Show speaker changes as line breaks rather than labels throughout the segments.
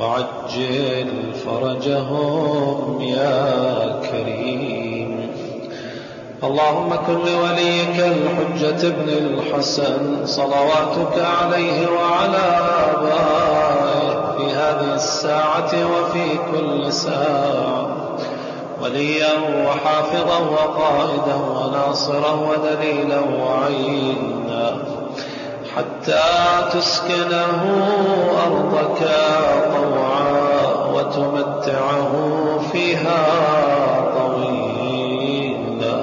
وعجل فرجهم يا كريم. اللهم كن لوليك الحجة ابن الحسن صلواتك عليه وعلى آبائه في هذه الساعة وفي كل ساعة. وليا وحافظا وقائدا وناصرا ودليلا وعينا. حتى تسكنه أرضك طوعا وتمتعه فيها طويلا.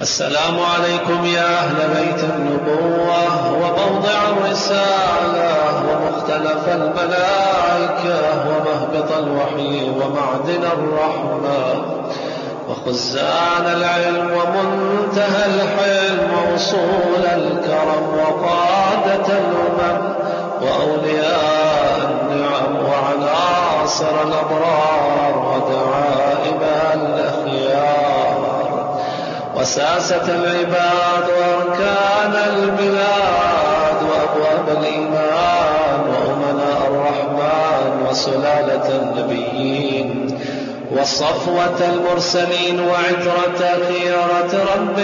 السلام عليكم يا أهل بيت النبوة وموضع الرسالة ومختلف الملائكة ومهبط الوحي ومعدن الرحمة. وخزان العلم ومنتهى الحلم ووصول الكرم وقادة الأمم وأولياء النعم وعناصر الأبرار ودعائم الأخيار وساسة العباد وأركان البلاد وأبواب الإيمان وأمناء الرحمن وسلالة النبيين وصفوة المرسلين وعترة خيرة رب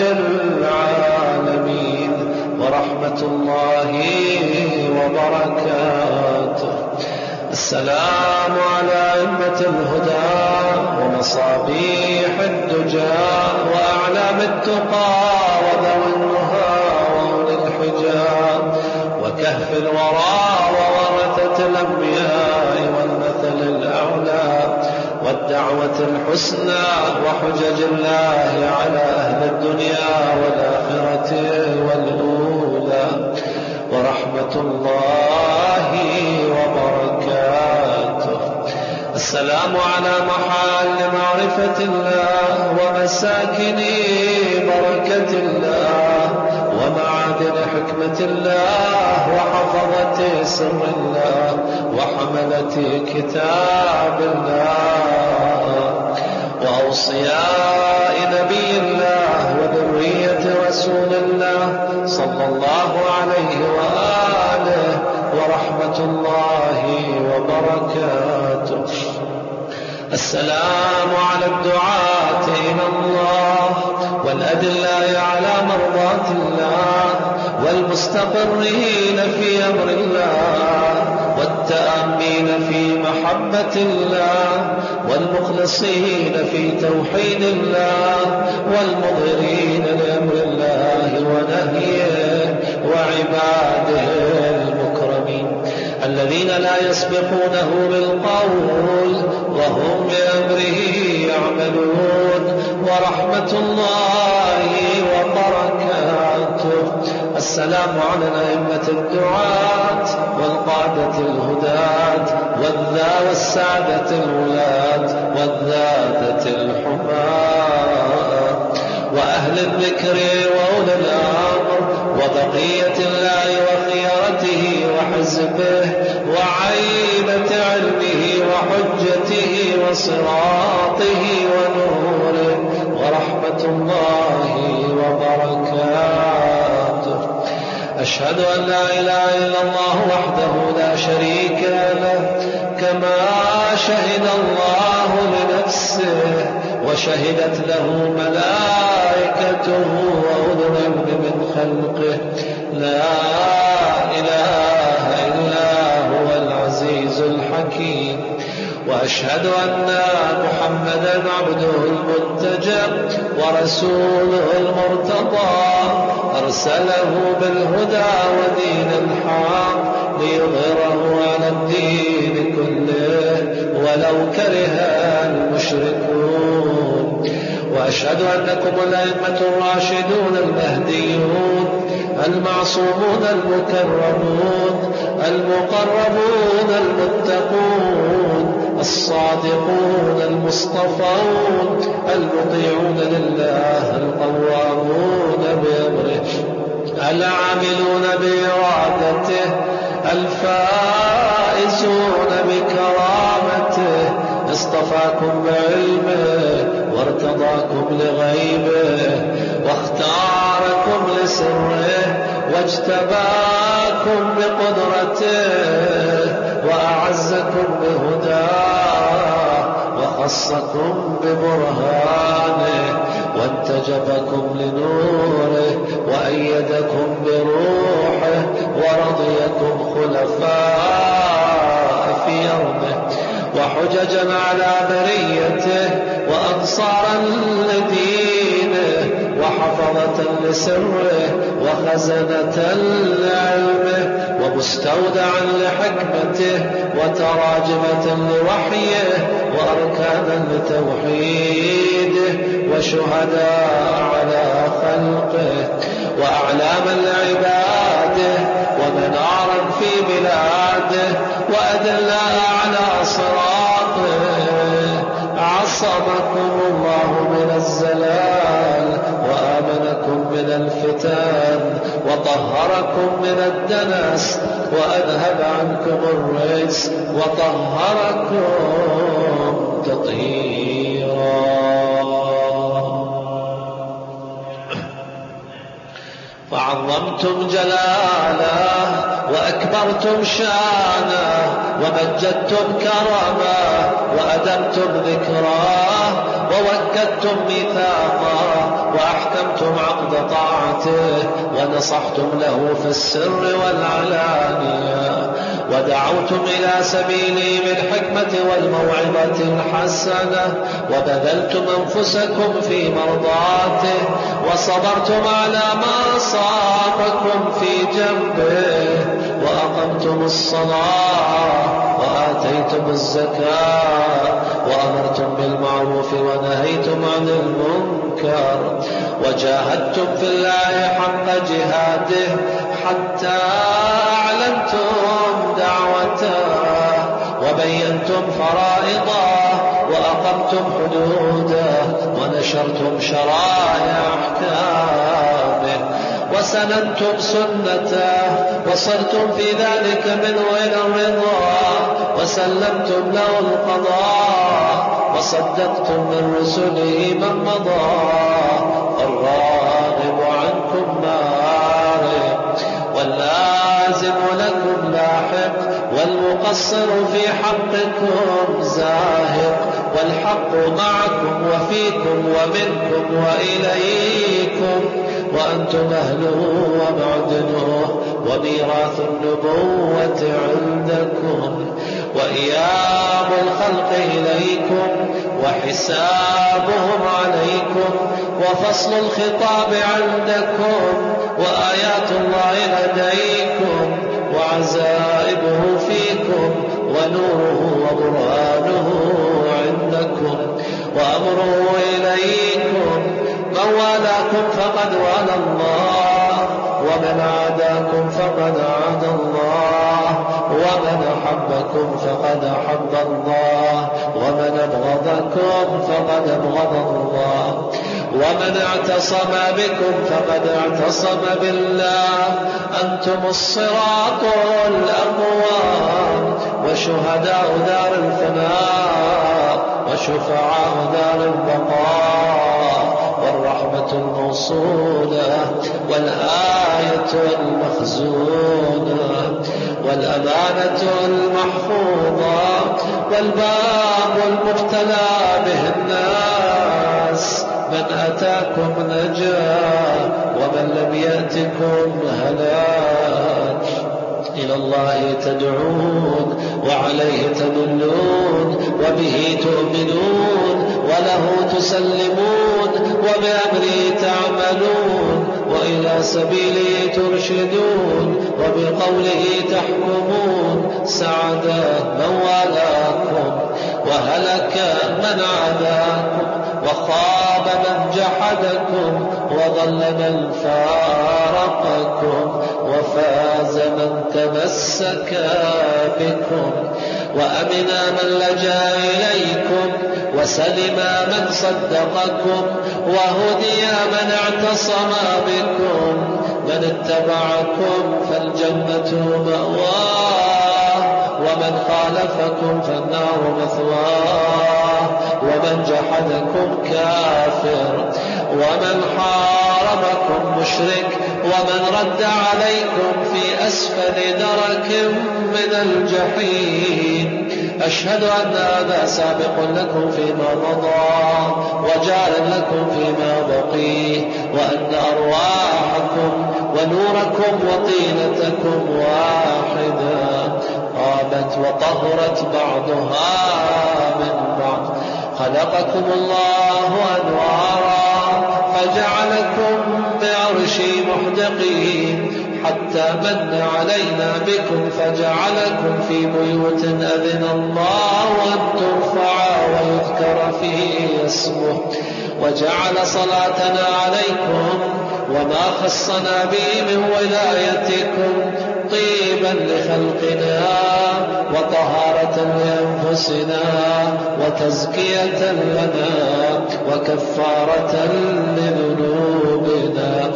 العالمين ورحمة الله وبركاته. السلام على أئمة الهدى ومصابيح الدجى وأعلام التقى وذوي النهى وأولي الحجاب وكهف الورى وورثة الأنبياء والمثل الأعلى والدعوة الحسنى وحجج الله على أهل الدنيا والآخرة والأولى. ورحمة الله وبركاته. السلام على محال معرفة الله ومساكن بركة الله ومعادن حكمة الله وحفظة سر الله وحملة كتاب الله وأوصياء نبي الله وذرية رسول الله صلى الله عليه وآله ورحمة الله وبركاته. السلام على الدعاة إلى الله والأدلاء على مرضاة الله. والمستقرين في أمر الله والتأمين في محبة الله والمخلصين في توحيد الله والمظهرين لأمر الله ونهيه وعباده المكرمين. الذين لا يسبقونه بالقول وهم بأمره يعملون. ورحمة الله وبركاته. السلام على الأئمة الدعاة والقادة الهداة والذا والسادة الولاة والذادة الحماة وأهل الذكر وأولي الأمر وبقية الله وخيرته وحزبه وعينة علمه وحجته وصراطه ونوره ورحمة الله وبركاته. أشهد أن لا إله إلا الله وحده لا شريك له كما شهد الله لنفسه وشهدت له ملائكته وأولو من خلقه. لا إله إلا هو العزيز الحكيم. وأشهد أن محمدا عبده المنتجى ورسوله المرتضى. أرسله بالهدى ودين الحق ليظهره على الدين كله ولو كره المشركون. وأشهد أنكم الأئمة الراشدون المهديون المعصومون المكرمون المقربون المتقون. الصادقون المصطفون المطيعون لله القوامون بأمره. العاملون بإرادته الفائزون بكرامته. اصطفاكم بعلمه وارتضاكم لغيبه واختاركم لسره واجتباكم بقدرته. وأعز بعثكم بهداه وخصكم ببرهانه وانتجبكم لنوره وأيدكم بروحه ورضيكم خلفاء في أرضه وحججا على بريته وأنصارا لدينه وحفظة لسره وخزنة لعلمه ومستودعا لحكمته وتراجمة لوحيه وأركانا لتوحيده وشهداء على خلقه وأعلاما لعباده ومنارا في بلاده وأدلاء على صراطه. عصمكم الله من الزلال وآمنكم من الفتان وطهركم من الدنس وأذهب عنكم الرجس وطهركم تطهيرا. فعظمتم جلاله وأكبرتم شانه ومجدتم كرمه وأدمتم ذكراه ووكدتم ميثاقا وأحكمتم عقد طاعته ونصحتم له في السر والعلانية ودعوتم إلى سبيله بالحكمة والموعظة الحسنة وبذلتم أنفسكم في مرضاته وصبرتم على ما صابكم في جنبه وأقمتم الصلاة وآتيتم الزكاة وأمرتم بالمعروف ونهيتم عن المنكر وجاهدتم في الله حق جهاده حتى أعلنتم دعوته وبينتم فرائضه وأقمتم حدوده ونشرتم شرائع أحكامه وسندتم سنته وصرتم في ذلك منه إلى الرضا وسلمتم له القضاء وصدقتم من رسله من مضى الراغب عنكم مارق واللازم لكم لاحق والمقصر في حقكم زاهق والحق معكم وفيكم ومنكم وإليكم وأنتم أهله ومعدنه وميراث النبوة عندكم. وإياب الخلق إليكم وحسابهم عليكم وفصل الخطاب عندكم وآيات الله لديكم وعزائبه فيكم ونوره وبرهانه عندكم. وأمره إليكم من والاكم فقد والى الله ومن عاداكم فقد عاد الله ومن أحبكم فقد أحب الله ومن أبغضكم فقد أبغض الله ومن اعتصم بكم فقد اعتصم بالله. أنتم الصراط الأقوام وشهداء دار الفناء وشفعاء دار البقاء. والرحمة الموصولة والآية المخزونة والأمانة المحفوظة والباب المبتلى به الناس من أتاكم نجا ومن لم يأتكم هلاك إلى الله تدعون وعليه تدلون وبه تؤمنون وله تسلمون وبأمره تعملون وإلى سبيله ترشدون وبقوله تحكمون سعد من والاكم وهلك من عاداكم وخاب من جحدكم وضل من فارقكم وفاز من تمسك بكم وأمنا من لجأ إليكم وسلم من صدقكم وهدي من اعتصم بكم من اتبعكم فالجنة مأواه خالفكم فالنار مثواه. ومن جحدكم كافر. ومن حاربكم مشرك. ومن رد عليكم في أسفل درك من الجحيم. أشهد أن هذا سابق لكم فيما مضى. وجار لكم فيما بقي. وأن أرواحكم ونوركم وطينتكم واحدة. غابت وطهرت بعضها من بعض. خلقكم الله أنوارا فجعلكم بعرشي محدقين حتى من علينا بكم فجعلكم في بيوت أذن الله أن ترفع ويذكر فيه اسمه. وجعل صلاتنا عليكم وما خصنا به من ولايتكم. طيبا لخلقنا وطهارة لأنفسنا وتزكية لنا وكفارة لذنوبنا.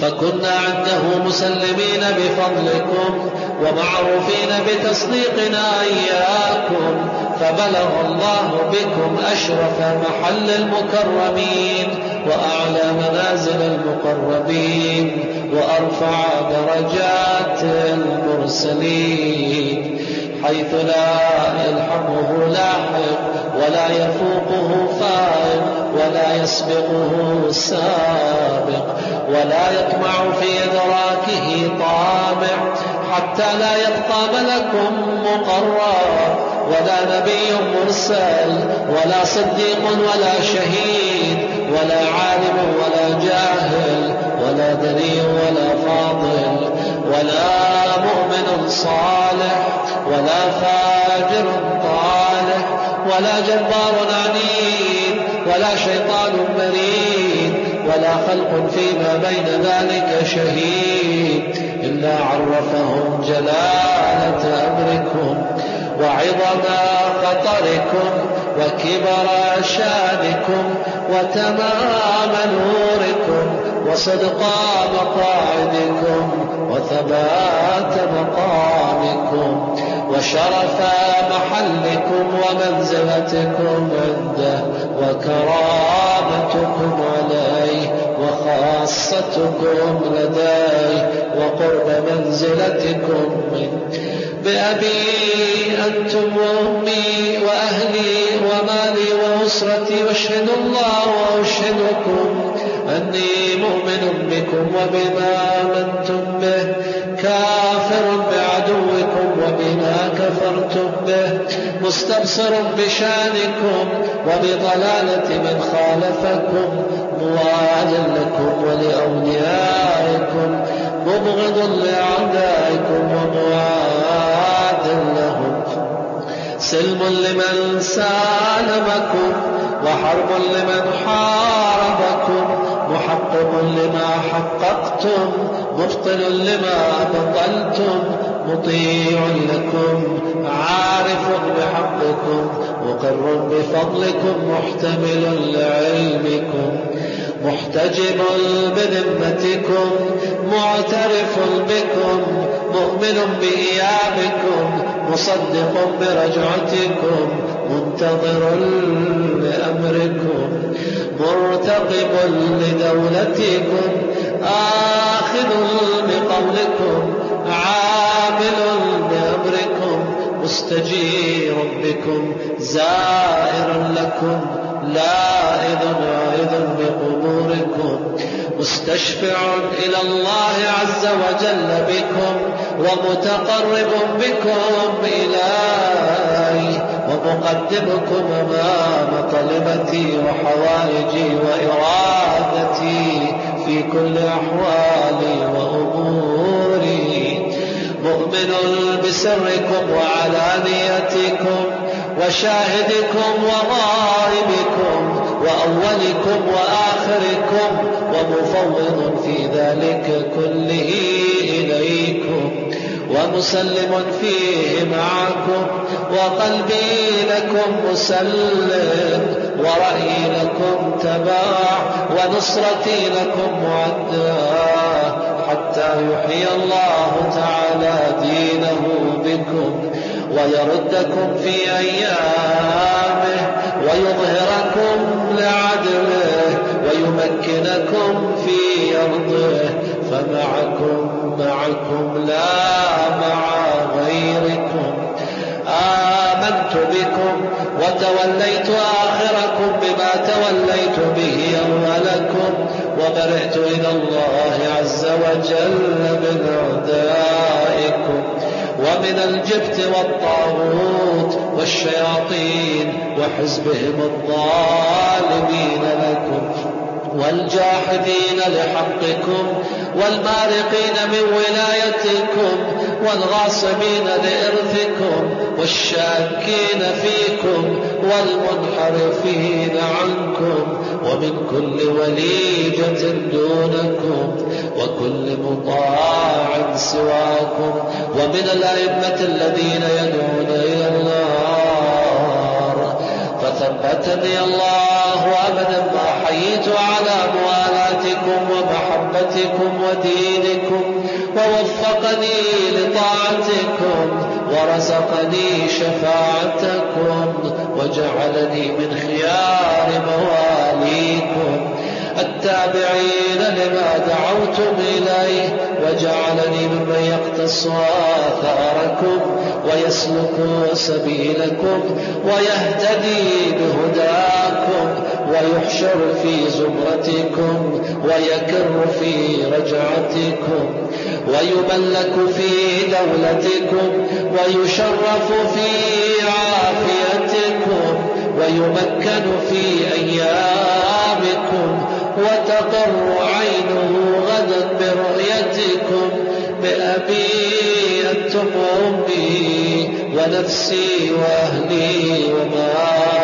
فكنا عنده مسلمين بفضلكم ومعروفين بتصديقنا إياكم فبلغ الله بكم أشرف محل المكرمين. وأعلى منازل المقربين وأرفع درجات المرسلين حيث لا يلحقه لاحق ولا يفوقه فائق ولا يسبقه سابق ولا يطمع في إدراكه طامع حتى لا يبقى ملك مقرر ولا نبي مرسل ولا صديق ولا شهيد ولا عالم ولا جاهل ولا دليل ولا فاضل ولا مؤمن صالح ولا فاجر طالح ولا جبار عنيد ولا شيطان مريد ولا خلق فيما بين ذلك شهيد إلا عرفهم جلالة أمركم وعظم خطركم وكبر شانكم وتمام نوركم وصدق مقاعدكم وثبات مقامكم وشرف محلكم ومنزلتكم عنده وكرامتكم عليه وخاصتكم لديه وقرب منزلتكم منه. بأبي أنتم وأمي وأهلي ومالي وأسرتي واشهد الله وأشهدكم أني مؤمن بكم وبما آمنتم به كافر بعدوكم وبما كفرتم به مستبصر بشانكم وبضلالة من خالفكم موال لكم ولأوليائكم مبغض لأعدائكم ومعاد سلم لمن سالمكم وحرب لمن حاربكم محقق لما حققتم مبطل لما بطلتم مطيع لكم عارف بحقكم مقر بفضلكم محتمل لعلمكم محتجب بذمتكم معترف بكم مؤمن بإيابكم مصدق برجعتكم منتظر لأمركم مرتقب لدولتكم آخذ بقولكم عامل بأمركم مستجير بكم زائر لكم لائذ عائذ بقبوركم. مستشفع إلى الله عز وجل بكم ومتقرب بكم إليه ومقدمكم أمام طلبتي وحوائجي وإرادتي في كل أحوالي وأموري. مؤمن بسركم وعلانيتكم وشاهدكم وغائبكم وأولكم وآخركم ومفوض في ذلك كله إليكم ومسلم فيه معكم وقلبي لكم مسلم ورأيي لكم تباع ونصرتي لكم معداه حتى يحيي الله تعالى دينه بكم ويردكم في أيامه ويظهركم لعدله ويمكنكم في أرضه فمعكم معكم لا مع غيركم. بكم وتوليت آخركم بما توليت به أولكم وبرئت إلى الله عز وجل من أعدائكم. ومن الجبت والطاغوت والشياطين وحزبهم الظالمين لكم والجاحدين لحقكم والمارقين من ولايتكم والغاصبين لإرثكم والشاكين فيكم والمنحرفين عنكم ومن كل وليجة دونكم وكل مطاع سواكم ومن الأئمة الذين يدعون إلى النار. فثبتني الله أبدا ما حييت على موالاتكم ومحبتكم ودينكم ووفقني لطاعتكم ورزقني شفاعتكم وجعلني من خيار مواليكم. التابعين لما دعوتم إليه وجعلني ممن يقتص آثاركم ويسلك سبيلكم ويهتدي بهداكم. ويحشر في زمرتكم ويكر في رجعتكم ويملك في دولتكم ويشرف في عافيتكم ويمكن في أيامكم وتقر عينه غدا برؤيتكم بأبي أنتم وأمي ونفسي وأهلي ومالي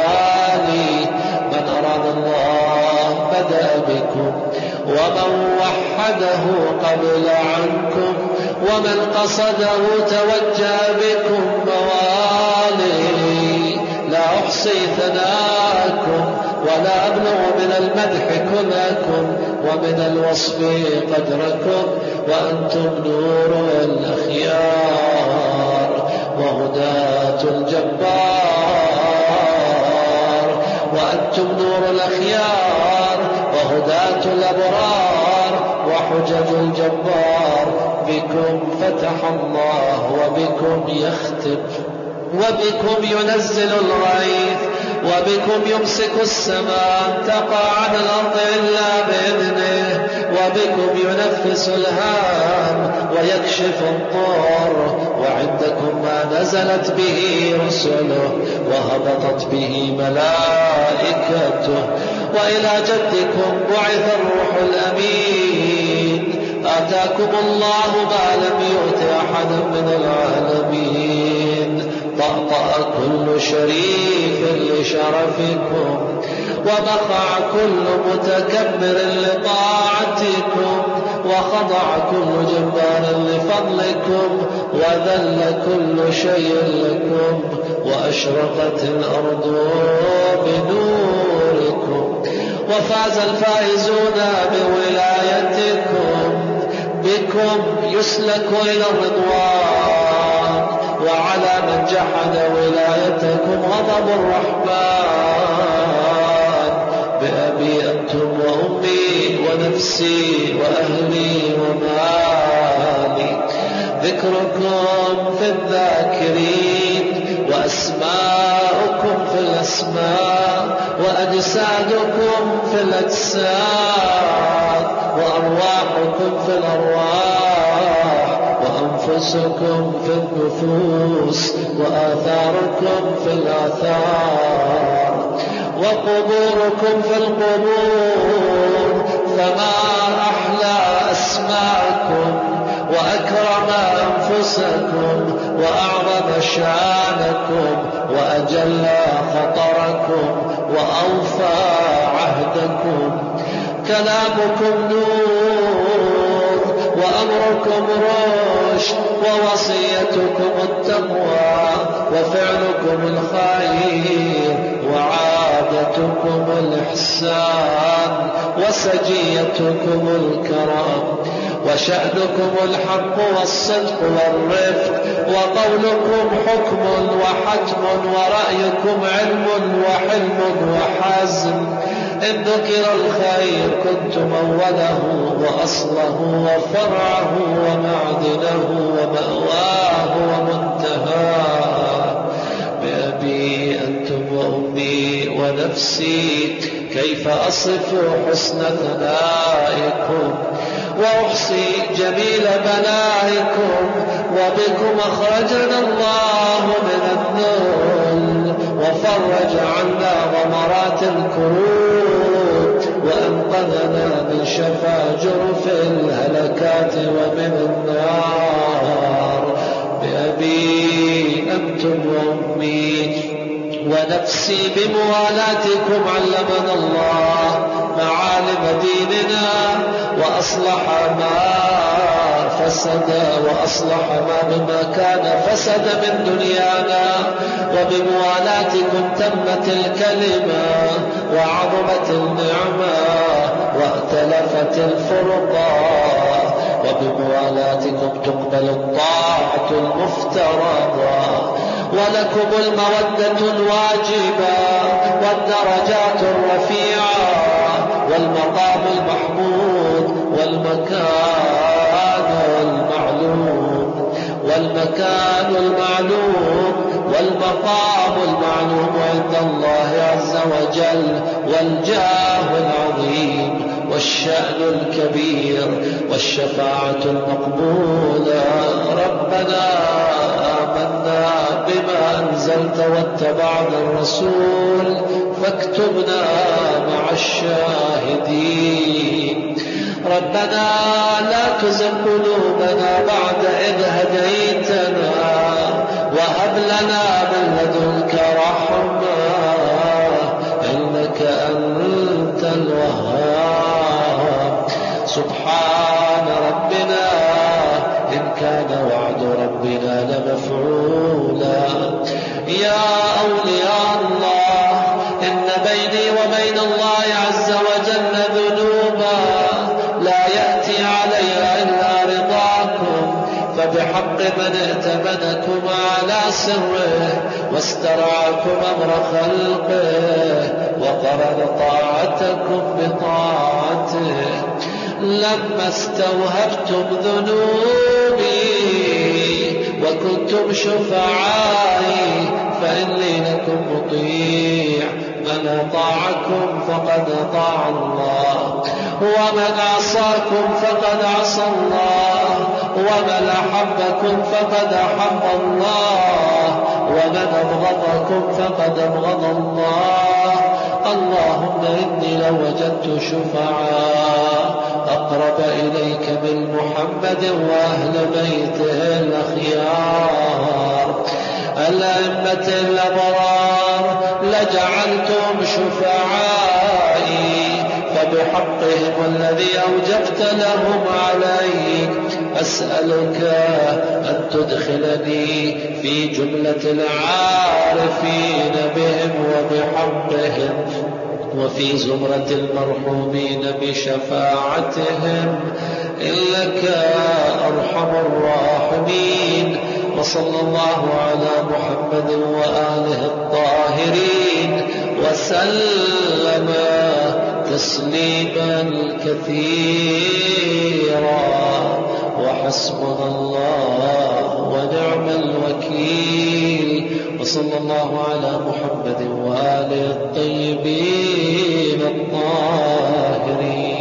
أراد الله بدأ بكم ومن وحده قبل عنكم ومن قصده توجه بكم موالي لا أحصي ثناءكم ولا أبلغ من المدح كلكم ومن الوصف قدركم وأنتم نور الأخيار وهداة الجبار وأنتم نور الأخيار وهداة الأبرار وحجج الجبار بكم فتح الله وبكم يختم وبكم ينزل الغيث وبكم يمسك السماء تقع على الأرض إلا بإذنه وبكم ينفس الهام ويكشف الضر وعندكم ما نزلت به رسله وهبطت به ملائكته. وإلى جدكم بعث الروح الأمين. آتاكم الله ما لم يؤت أحدا من العالمين. طأطأ كل شريف لشرفكم وبخع كل متكبر لطاعتكم وخضع كل جبار لفضلكم وذل كل شيء لكم وأشرقت الأرض بنوركم وفاز الفائزون بولايتكم بكم يسلك إلى الرضوان وعلى من جحد ولايتكم غضب الرحمن. بأبي أنتم وأمي ونفسي وأهلي ومالي. ذكركم في الذاكرين وأسماؤكم في الأسماء وأجسادكم في الأجساد وأرواحكم في الأرواح. وأنفسكم في النفوس وآثاركم في الآثار وقبوركم في القبور فما أحلى أسماءكم وأكرم أنفسكم وأعظم شانكم وأجل خطركم وأوفى عهدكم. كلامكم نور وأمركم رشد ووصيتكم التقوى وفعلكم الخير وعادتكم الإحسان وسجيتكم الكرم وشأنكم الحق والصدق والرفق وقولكم حكم وحتم ورأيكم علم وحلم وحزم إن ذكر الخير كنتم أوله وأصله وفرعه ومعدنه ومأواه ومنتهاه. بأبي وأمي ونفسي كيف أصف حسن ثنائكم؟ وأحصي جميل بلائكم وبكم أخرجنا الله من الذل. وفرج عنا غمرات الكروب وأنقذنا من شفا جرف الهلكات ومن النار. بأبي أنتم وأمي ونفسي بموالاتكم علمنا الله معالم ديننا وأصلح ما فسد وأصلح ما بما كان فسد من دنيانا وبموالاتكم تمت الكلمة وعظمت النعمة وأتلفت الفرقة وبموالاتكم تقبل الطاعة المفترضة ولكم المودة الواجبة والدرجات الرفيعة والمقام والمكان المعلوم والمقام المعلوم عند الله عز وجل والجاه العظيم والشأن الكبير والشفاعة المقبولة. ربنا بما أنزلت واتبعنا الرسول فاكتبنا مع الشاهدين. ربنا لا تزغ قلوبنا بعد إذ هديتنا وهب لنا من لدنك رحمة إنك أنت الوهاب. سبحان ربنا إن كان وعد ربنا لمفعولا. يا من ائتمنكم على سره واسترعاكم أمر خلقه وقرن طاعتكم بطاعته. لما استوهبتم ذنوبي وكنتم شفعائي فإني لكم مطيع. من أطاعكم فقد أطاع الله. ومن عصاكم فقد عصى الله. ومن أحبكم فقد أحب الله. ومن أبغضكم فقد أبغض الله. اللهم إني لو وجدت شفعاء أقرب إليك من محمد وأهل بيته الأخيار. الأئمة الأبرار لجعلتم شفعائي فبحقهم الذي أوجبت لهم عليك أسألك أن تدخلني في جملة العارفين بهم وبحقهم وفي زمرة المرحومين بشفاعتهم. إنك أرحم الراحمين. وصلى الله على محمد وآله الطاهرين وسلم تسليما كثيرا. وحسبنا الله ونعم الوكيل. وصلى الله على محمد وآله الطيبين الطاهرين.